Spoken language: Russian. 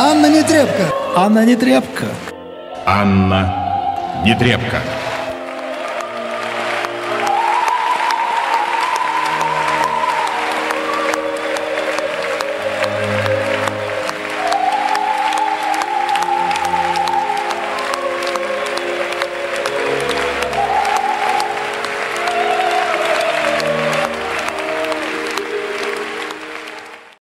Анна Нетребко. Анна Нетребко. Анна Нетребко.